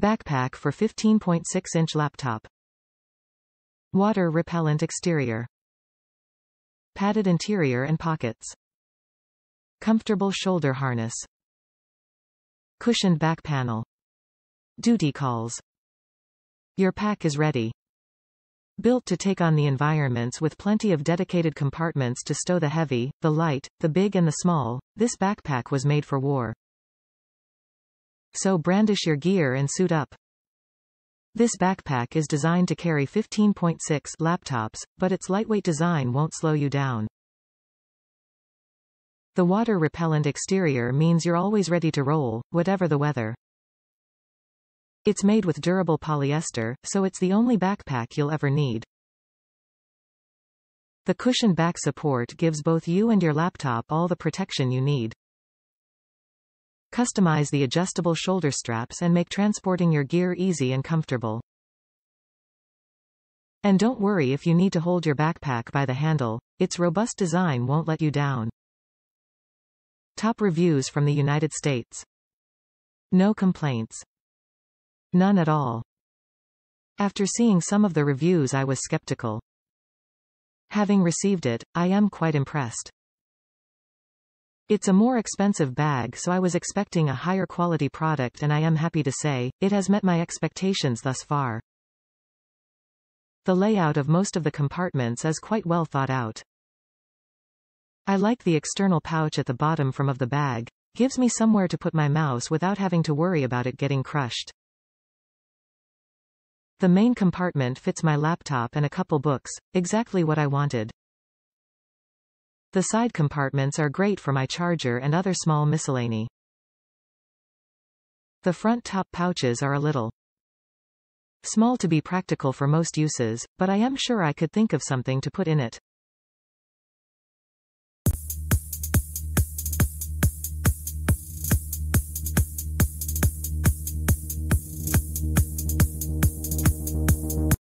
Backpack for 15.6-inch laptop. Water repellent exterior. Padded interior and pockets. Comfortable shoulder harness. Cushioned back panel. Duty calls. Your pack is ready. Built to take on the environments with plenty of dedicated compartments to stow the heavy, the light, the big and the small, this backpack was made for war. So brandish your gear and suit up. This backpack is designed to carry 15.6 laptops, but its lightweight design won't slow you down. The water-repellent exterior means you're always ready to roll, whatever the weather. It's made with durable polyester, so it's the only backpack you'll ever need. The cushioned back support gives both you and your laptop all the protection you need. Customize the adjustable shoulder straps and make transporting your gear easy and comfortable. And don't worry if you need to hold your backpack by the handle, its robust design won't let you down. Top reviews from the United States. No complaints. None at all. After seeing some of the reviews I was skeptical. Having received it, I am quite impressed. It's a more expensive bag so I was expecting a higher quality product and I am happy to say, it has met my expectations thus far. The layout of most of the compartments is quite well thought out. I like the external pouch at the bottom from of the bag, gives me somewhere to put my mouse without having to worry about it getting crushed. The main compartment fits my laptop and a couple books, exactly what I wanted. The side compartments are great for my charger and other small miscellany. The front top pouches are a little small to be practical for most uses, but I am sure I could think of something to put in it.